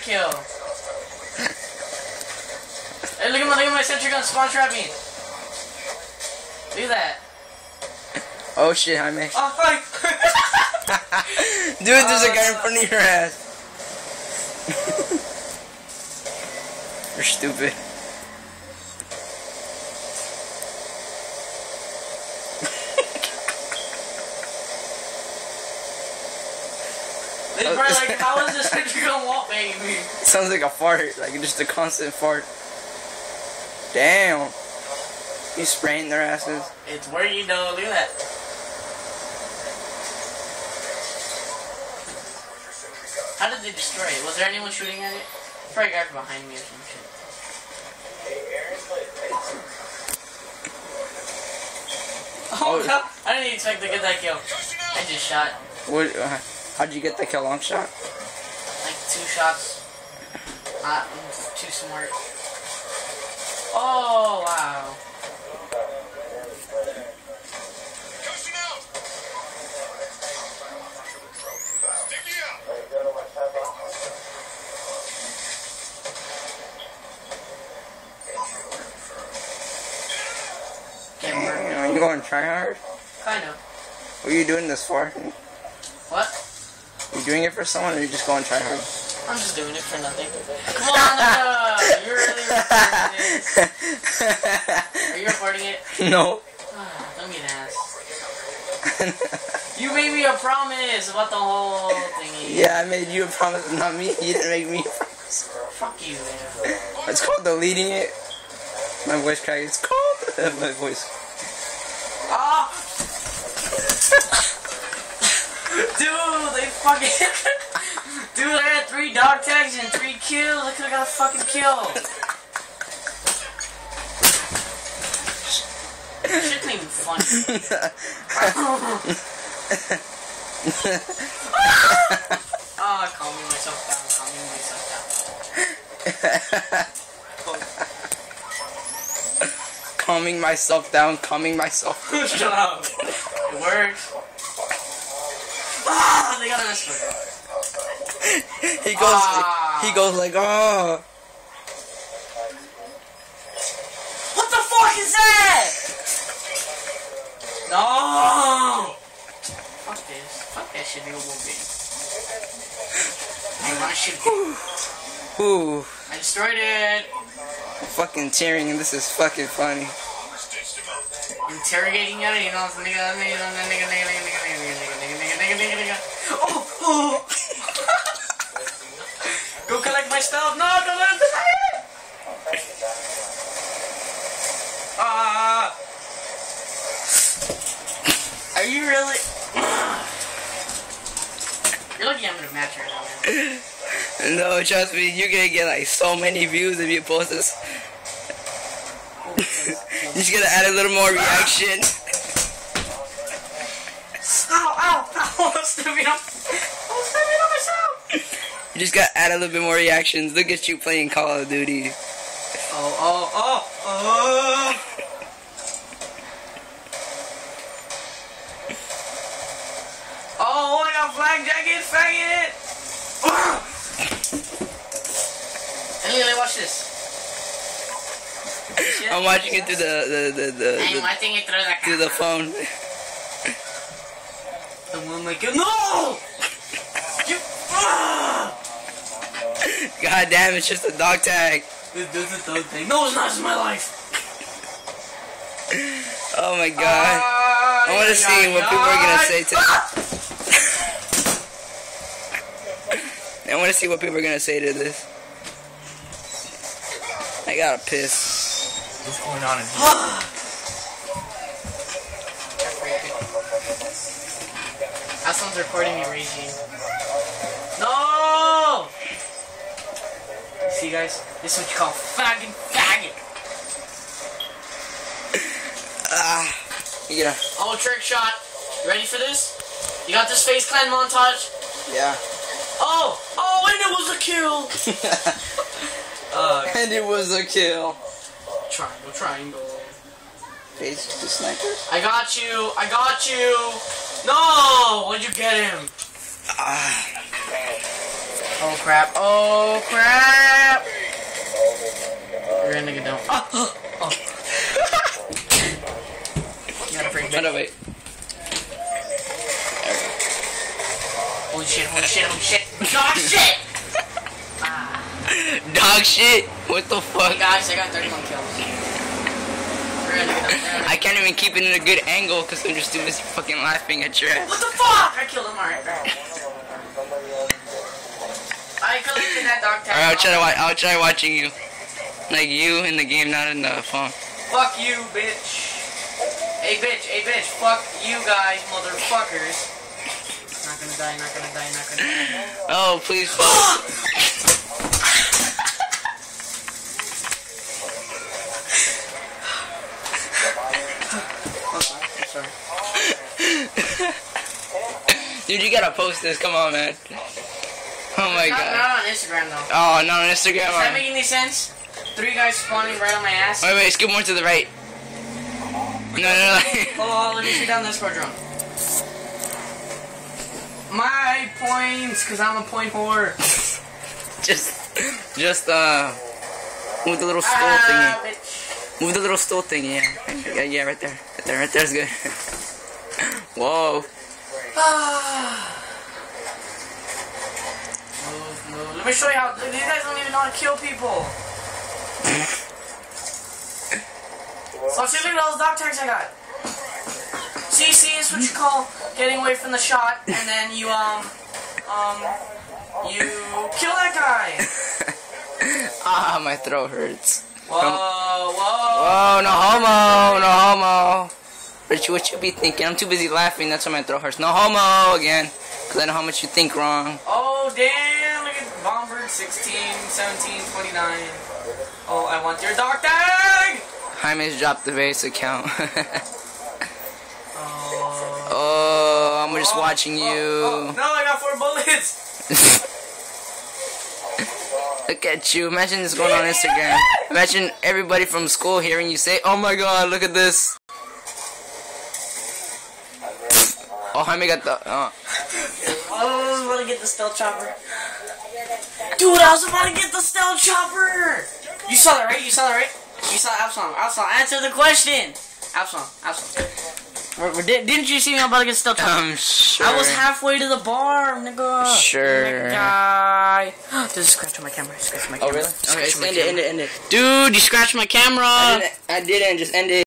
kill. hey, look at my look at my sentry gun spawn trap me. Look at that. Oh shit, Jaime. Oh fuck. Dude, there's a oh, guy in front of your ass. You're stupid. They probably like, how is this gun wall banging me? Sounds like a fart, like just a constant fart. Damn. You spraying their asses. It's where you know. Look at that. How did they destroy it? Was there anyone shooting at it? Probably a guy behind me or some shit. Oh, Oh. no. I didn't expect to get that kill. I just shot What? Uh, how'd you get the kill? Long shot? like two shots. Not too smart. Oh wow. Are you going try hard? Kind of. What are you doing this for? What? You doing it for someone, or you just going try hard? I'm just doing it for nothing. Come on, uh, you're really recording. Are you recording it? no. Ah, Don't be an ass. You made me a promise about the whole thingy. yeah, I made you a promise, not me. You didn't make me. a promise. Fuck you, man. It's called deleting it. My voice crack. It's called my voice. Ah! Dude, they fucking. Dude, I had three dog tags and three kills. I could've got a fucking kill. Shit ain't even funny. Ah, calming myself down, calming myself down. calming myself down, calming myself. down. Shut up. It works. Ah, they got an escort. He goes, Ah. he goes like, oh. What the fuck is that? No! Fuck this. Fuck that shit, nigga will be. I want to shoot it. Ooh, I destroyed it. fucking cheering. This is fucking funny. Interrogating you, you know, nigga, nigga, nigga, nigga, nigga, Oh, oh. Go collect my stuff. No, don't let him Uh, are you really? You're lucky I'm gonna match right now. Man. no, trust me, you're gonna get like so many views if you post this. Oh, you're just gonna add a little more reaction. I'm up. I'm stepping on myself. You just gotta add a little bit more reactions. Look at you playing Call of Duty. Oh, oh, oh, oh. Oh, I got flak jacket, faggot. Anyway, watch this. I'm watching it through the the the, the, I'm the watching it through the through the phone. The one like, no! You, ah! God damn, it's just a dog tag. This, this is the thing. No, it's not. It's my life. Oh my god. I want to see what people are gonna say to. This. I want to see what people are gonna say to this. I gotta piss. What's going on in here? Hassan's recording me raging. No! See, guys? This is what you call faggot, faggot. Ah, you gonna? Oh, trick shot. You ready for this? You got this FaZe Clan montage? Yeah. Oh! Oh, and it was a kill! Uh, and it was a kill. triangle, triangle. Face the sniper. I got you! I got you! No! Where'd you get him? Ah, Oh crap. Oh crap. You're gonna get down. Oh, oh, oh. You got a pretty Shut big. wait. Holy shit, holy shit, holy shit. Dog shit! Dog shit! What the fuck? Hey guys, I got 31 kills. We're gonna get down. We're gonna I can't even keep it in a good angle because I'm just too busy fucking laughing at your ass. What the fuck? I killed him, alright. I collected that dog tag. Alright, I'll try to watch. I'll try watching you, like you in the game, not in the phone. Fuck you, bitch. Hey, bitch, hey, bitch. Fuck you guys, motherfuckers. Not gonna die, not gonna die, not gonna die. Oh, please fuck. I'm sorry. Dude, you gotta post this. Come on, man. Oh my Not, god. not on Instagram, though. Oh, not on Instagram. Does that make any sense? Three guys spawning right on my ass. Wait, wait, skip more to the right. No, no, no. Oh, let me shoot down this drone. My points, because I'm a point whore. just, just, uh, move the little stool Ah, thingy. bitch. Move the little stool thingy, yeah. Yeah, yeah, right there. There, right there's good. Whoa. Ah. Move, move. Let me show you how. These guys don't even know how to kill people. so look at all those dog tags I got. See, it's what you call getting away from the shot, and then you um, um, you kill that guy. ah, my throat hurts. Whoa, whoa. Whoa, no homo, no homo. You, what you be thinking? I'm too busy laughing, that's why my throat hurts. No homo again. Cause I know how much you think wrong. Oh, damn, look at Bombird 16, 17, 29. Oh, I want your dog tag! Jaime's dropped the base account. Oh. oh, I'm just Oh, watching oh, you. oh. No, I got four bullets! Look at you. Imagine this going on Instagram. Imagine everybody from school hearing you say, Oh my god, look at this. Oh, Jaime got the. Uh, Oh, I was about to get the stealth chopper. Dude, I was about to get the stealth chopper! You saw that, right? You saw that, right? You saw Absalom. Absalom, answer the question! Absalom, Absalom. We're, we're, didn't you see me? I'm about to get stealth chopper. I'm sure. I was halfway to the bar, nigga. Sure. Guy. There's a scratch on my camera. Scratch on my Oh, camera. really? Scratch Okay, my end it, camera. end it, end it. Dude, you scratched my camera. I didn't, I didn't, just end it.